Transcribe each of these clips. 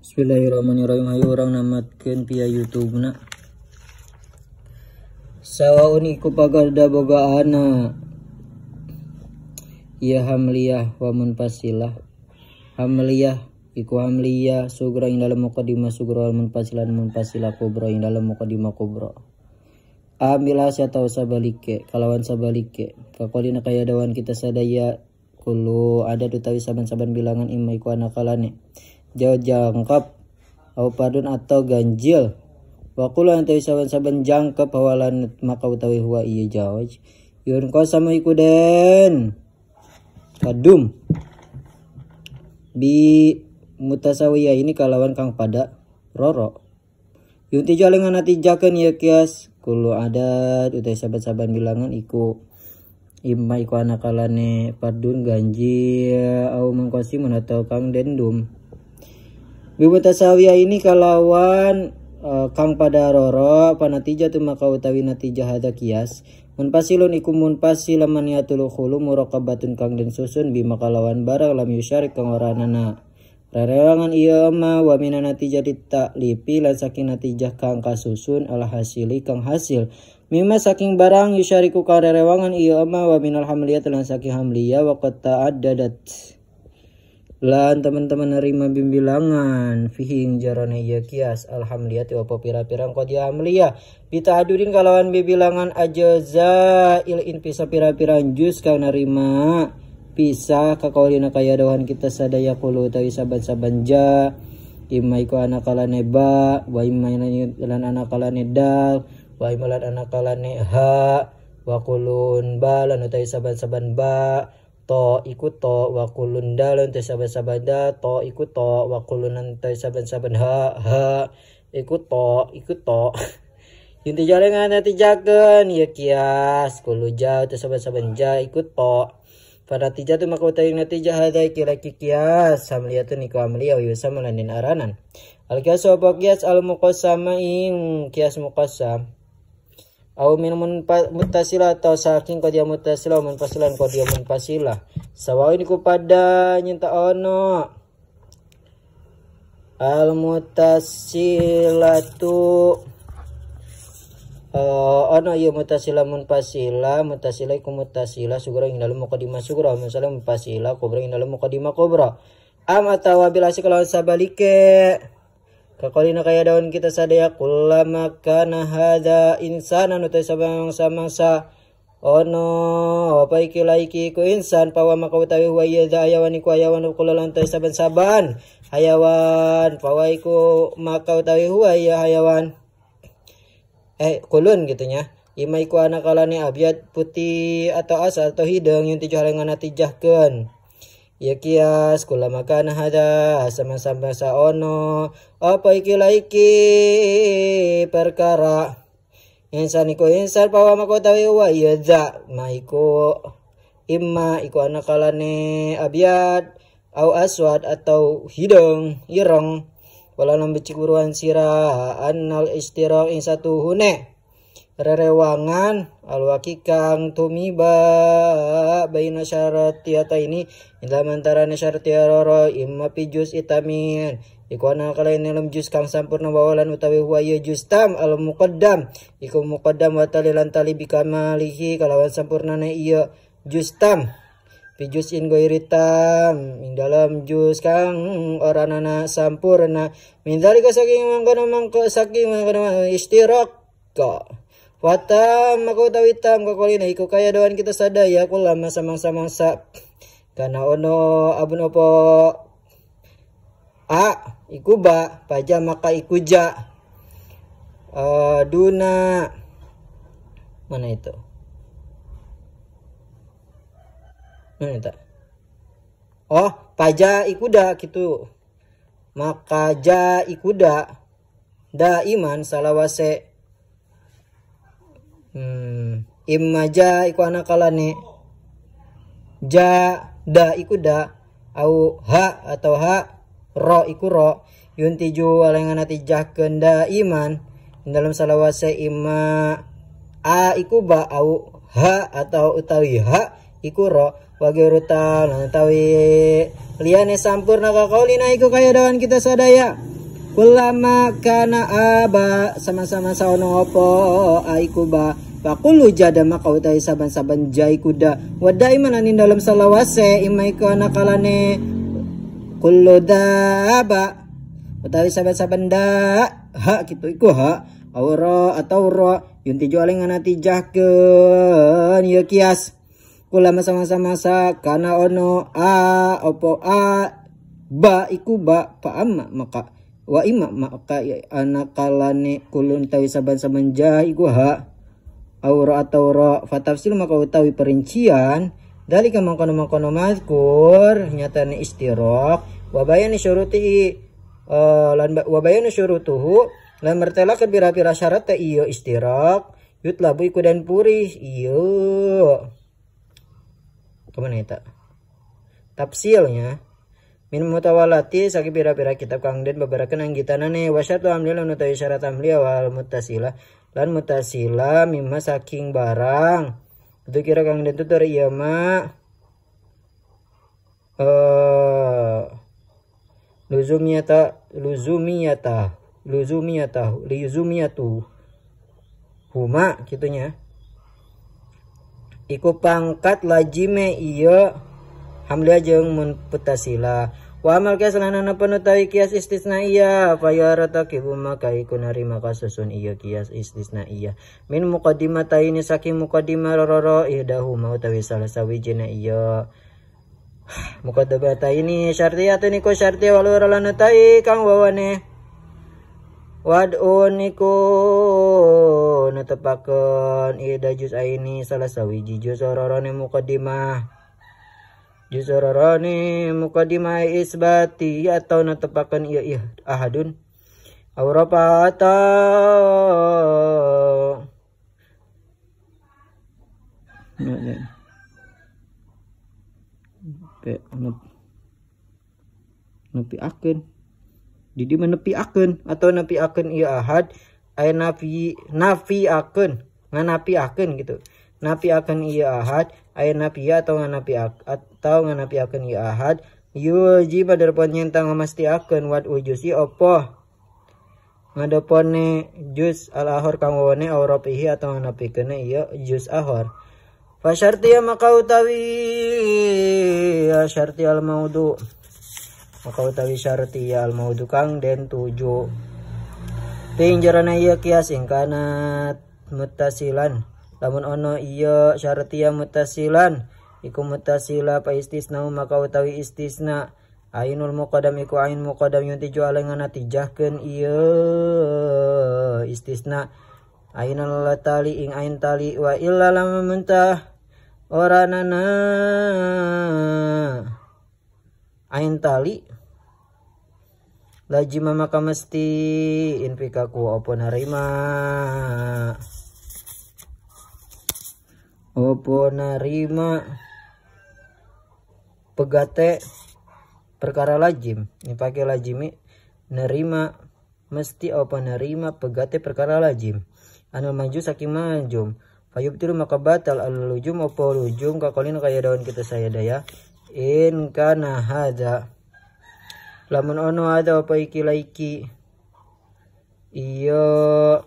Bismillahirrahmanirrahim. Hayu orang namatkan via youtube na Sawaun iku pagarda boga ana Iya hamliyah wa munfasilah. Hamliyah iku hamliyah sugra ing dalam mukadimah sugra wal munfasilah munfasilah kubra ing dalam mukadimah kubra Amila atau sabalike kalawan sabalike. Kakolina kaya dawan kita sadaya kulu ada utawi saban-saban bilangan imma iku anakalane jangkap au padun atau ganjil. Wa kula utawi saban-saban jangkap hawalan maka utawi huwa iya jawaj yun sama iku den. Kadum. Bi mutasawiyah ini kalawan kang pada roro. Yunti jalengan hati jaken ya kias kulu adat utawi saban-saban bilangan iku. Imma iku anakalane padun ganji au mengkosi atau kang dendum Bibuta sawia ini kalawan uh, kang pada roro panatija tu maka utawi natijah hada kias mun pasilun iku mun pasil maniatul khulu muraqabatun kang den susun bima kalawan barang lam yusyarik kang ora nana Rerewangan iya ma wa mina natijah lipi lan saking natijah kang kasusun ala hasili kang hasil. Mima saking barang yusyariku karerewangan iya ama wa minal hamliyah telan saking hamliyah wa qad ta'addadat. Lan teman-teman nerima bimbilangan fihing jarana ya kias. Alhamdulillah wa pira-pirang qad hamliyah bita adurin kalawan bibilangan ajaza il in pisa pira-pirang jus kang nerima. Pisah kakaulina kaya dawan kita sadaya kulu tawi saban-saban ja. Imma iku anakalane ba wa imma lan anakalane dal wa imalan anakalane ha wa kulun ba lan utai saban-saban ba to iku to wa kulun da lan utai saban-saban da to iku to wa kulun utai saban-saban ha ha iku to iku to. Yunti jalan nanti jagan ya kias kulu jauh tu saban-saban ja ikut to. Pada tija tu maka utai nanti jahadai kira kias samliatun iku amliya wa yusam lanin aranan. Al kias wa kias al muqassama ing kias muqassam au min mutasila atau saking dia mutasila munfasilan dia munfasilah sawa ini ku pada nyinta ono. Al mutasilatu uh, ono iya mutasila munfasila mutasila iku mutasila sugura ing dalam mukadimah sugura misalnya munfasila kubra ing dalam mukadimah kubra am atau wabilasi kalau sabalike Kakolina kaya daun kita sadaya kullama kana hadha insana nutai sabang sama sa ono apa iki laiki ku insan pawa maka utawi wa iya da ayawan iku ayawan kulalan tay saban saban hayawan pawa iku maka utawi huwa iya hayawan. Eh kulun gitunya ima iku anak kalani abiat putih atau asal atau hidung yang tujuh halangan natijahkan Ya kias kula makan hada sama-sama sa ono. Apa iki laiki perkara. Insan iku insan pawa mako tawi wa ya za maiku imma iku anakalane abiat au aswad atau hidung ireng wala nang becikuruan sira annal istiraq ing satu hune rerewangan alwaki kang tumiba baina syaratiata ini dalam antara syaratiaroro imma pijus itamin. Iku ana kalain dalam jus kang sampurna bawalan utawi huwa ya jus tam al muqaddam iku muqaddam wa talilan tali bikamalihi kalawan sampurna na iya jus tam. Pijus in goiritam ing dalam jus kang nana sampurna. Min dalika saking mangkono mangko saking mangkono istirak Wata mako tawitam kakolina iku kaya doan kita sadaya kula masa-masa sa kana ono abun opo a iku ba paja maka iku ja. Duna. Mana itu? Mana itu? Oh paja ikuda gitu. Maka ja ikuda da. Iman salawase hmm, imma ja iku anakalane ja da iku da. Au ha atau ha ro iku ro. Yuntiju walengan tijahkeun da iman. Dalam salawase imma a iku ba au ha atau utawi ha iku ro. Wagerutan utawi liane sampurna kakaulina iku kaya dawan kita sadaya kulama kana aba sama-sama sa ono opo aiku ba Pakulu jada maka utai saban-saban jai kuda. Wadai mananin dalam salawase imai ko nakalane kullu daba utawi saban-saban da ha gitu iku ha. Aura atau ro yunti jualing anati jahkeun ya kias. Kula masa-masa masa kana ono a opo a ba iku ba pa amma maka wa ima maka anakalane kulun tawi saban-saban jai iku ha. Aura atau ro fatafsil maka utawi perincian dari kamang kono kono mazkur nyatane istirok wabayani syuruti uh, lan wabayani syurutuhu lan mertela ke bira-bira syarat ta iyo istirak yutlabu iku dan puri iyo ke mana itu tafsilnya min mutawalati sakit bira-bira kitab kang den beberapa kenang kita nane wasyatu amlil utawi syarat amli wal mutasila lan mutasila mimma saking barang. Itu kira kang den tutur iya ma eh luzumiyata luzumiyata luzumiyata luzumiyatu huma gitunya iku pangkat lajime iya hamlia jeung mun putasila. Wa amal kias lanana penutawi kias istisna iya Faya ratakibu maka iku narima kasusun iya kias istisna iya. Min muqaddimata ini saking muqaddimah rororo ihdahu mau tawi salah sawijina iya. Muqaddimata ini syartiyatu niku syarti walu ralana tai kang wawane. Wad'un niku netepaken ida juz ini salah sawiji juz rorone muqaddimah Jusararani mukadimai isbati atau natapakan iya iya ahadun. Aurapata. Nepi akan Didi menepi akan atau nepi akan iya ahad. Ay nafi nafi akan nganapi akan gitu napi akan iya ahad ay napi atau nganapi ak tau nganapi akan ya ahad yuji pada depan nyentang mesti akan wat ujusi opo. Ngadepone jus al ahor kang wane auropihi atau nganapi kena iya jus ahor. Fasyarti ya maka utawi ya syarti al maudu maka utawi syarti ya al maudu kang den tuju. Tinjarana iya kias ingkanat mutasilan lamun ono syarti ya mutasilan iku mutasila pa istisna maka utawi istisna. Ainul muqaddam iku ain muqaddam yung tijo alengan natijahkeun iya istisna. Ainal tali ing ain tali wa illa lam mentah oranana ain tali lajima maka mesti infikaku opo narima opo narima. Pegate perkara lajim. Ini pakai lajimi. Nerima mesti apa nerima pegate perkara lajim. Anu maju saking majum. Fayub tiru maka batal al lujum. Apa lujum kakolin kaya daun kita saya daya in kana hada lamun ono ada apa iki laiki. Iya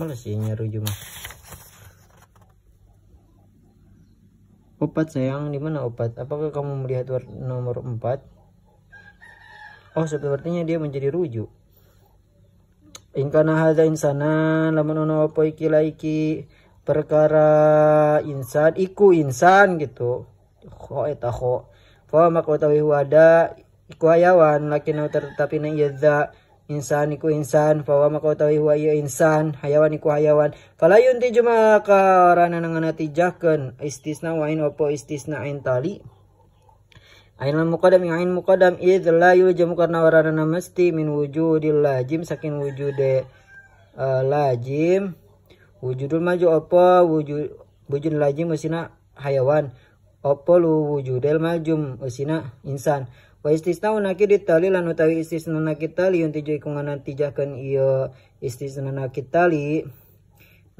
malas sih nyaru mah Opat sayang, di mana opat? Apakah kamu melihat nomor empat? Oh, sepertinya dia menjadi rujuk. Ingkana hadza insana lamun ono apa iki laiki perkara insan iku insan gitu. Kho eta kho. Fa maka wada iku hayawan lakin tetapi na yadza insan iku insan fawa maka utawi huwa iya insan hayawan iku hayawan. Falayun ti juma ka rana nang natijahkeun istisna wa in opo istisna ain tali. Ain muqaddam ain muqaddam id la yuljamu karena warana mesti min wujudil lajim saking wujude uh, lajim. Wujudul maju opo wujud wujud lajim usina hayawan. Opo lu wujudel majum usina insan wa istisna nakid tali lan utawi istisna nakid tali yung tijo ikung tijakan iyo istisna nakid tali.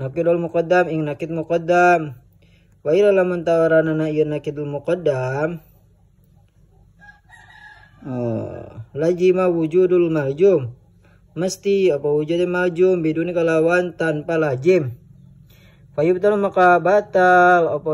Nakidul muqaddam ing nakid muqaddam. Wa ila laman tawarana na iyo nakidul muqaddam. Oh lazima wujudul majum mesti apa wujudul majum biduni kalawan tanpa lazim fayubtal maka batal apa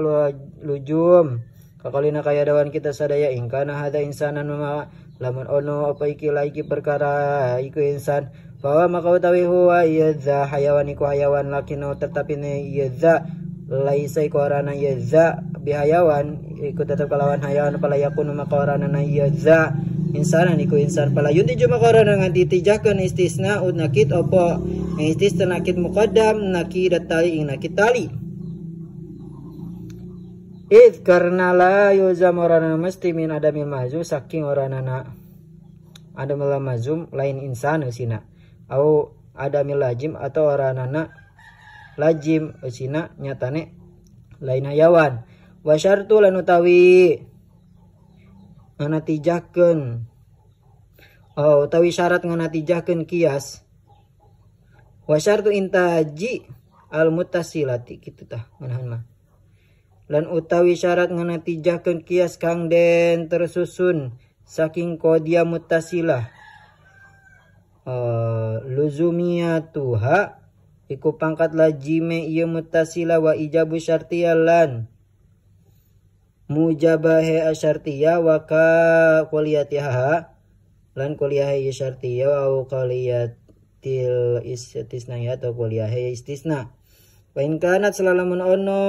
lujum kakalina kaya dawan kita sadaya ingkana hada insanan mama. Lamun ono apa iki lagi perkara iku insan. Bahwa maka utawi huwa yadza hayawan iku hayawan lakino tetapi ne yadza laisa iku arana yadza bihayawan iku tetap kalawan hayawan pala yakunu maka arana na yadza insanan iku insan pala yun tijo makarana nga titijakan istisna ud nakit opo istisna nakit muqaddam nakit tali ing nakit tali Id karena la yuzam orana mesti min adamil mazum saking orana na adamil mazum lain insan usina au adamil lajim atau orana na lajim usina nyatane lain hayawan. Wa syartu lan utawi nganatijakeun. Oh utawi syarat nganatijakeun kias. Wa intaji al mutasilati kitu tah nganahan mah lan utawi syarat nganatijakeun kias kang den tersusun saking kodia mutasilah. Uh, luzumiyatuha iku pangkat lajime iya mutasila wa ijabu syartiyalan mujabahe asyartiya wa ka kuliatiha lan kuliahe isyartiya au kuliatil istisna atau kuliahe istisna. Wa kanat selalamun ono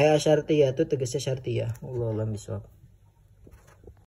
ay asyartiya tu tegasnya syartiya. Allah alam bisawab